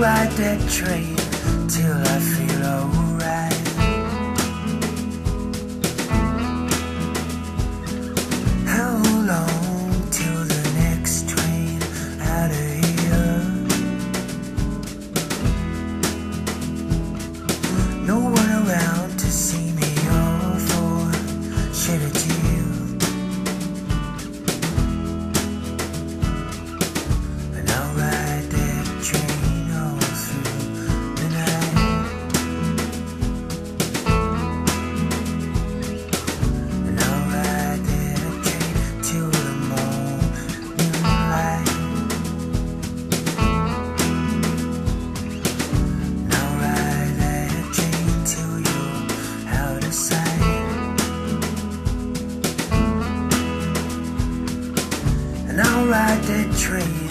Ride that train till I feel old ride that train.